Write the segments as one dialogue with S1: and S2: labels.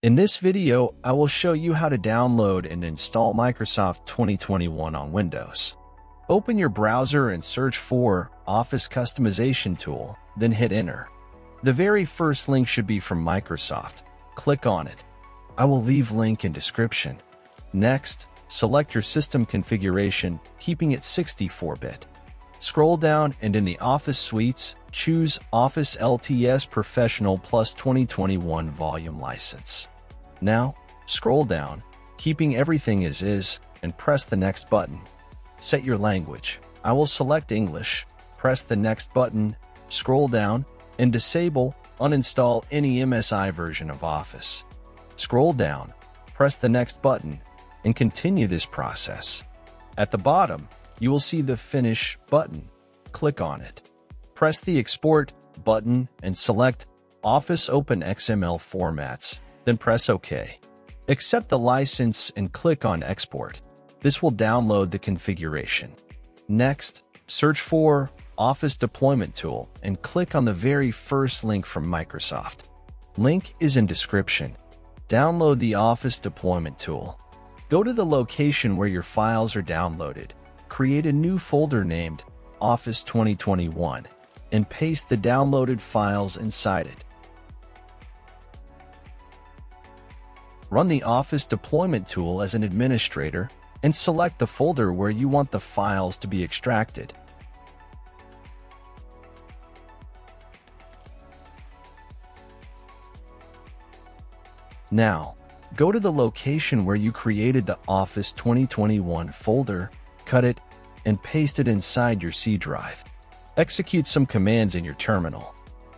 S1: In this video, I will show you how to download and install Microsoft 2021 on Windows. Open your browser and search for Office Customization Tool, then hit Enter. The very first link should be from Microsoft. Click on it. I will leave link in description. Next, select your system configuration, keeping it 64-bit. Scroll down and in the Office Suites, choose Office LTS Professional Plus 2021 Volume License. Now, scroll down, keeping everything as is, and press the Next button. Set your language. I will select English, press the Next button, scroll down, and disable, uninstall any MSI version of Office. Scroll down, press the Next button, and continue this process. At the bottom, you will see the Finish button. Click on it. Press the Export button and select Office Open XML formats, then press OK. Accept the license and click on Export. This will download the configuration. Next, search for Office Deployment Tool and click on the very first link from Microsoft. Link is in description. Download the Office Deployment Tool. Go to the location where your files are downloaded create a new folder named Office 2021 and paste the downloaded files inside it. Run the Office Deployment tool as an administrator and select the folder where you want the files to be extracted. Now, go to the location where you created the Office 2021 folder cut it, and paste it inside your C drive. Execute some commands in your terminal.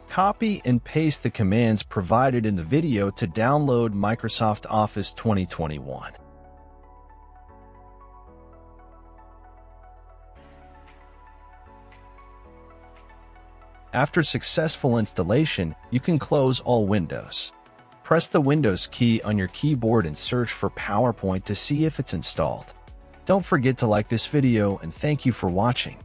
S1: Copy and paste the commands provided in the video to download Microsoft Office 2021. After successful installation, you can close all windows. Press the Windows key on your keyboard and search for PowerPoint to see if it's installed. Don't forget to like this video and thank you for watching.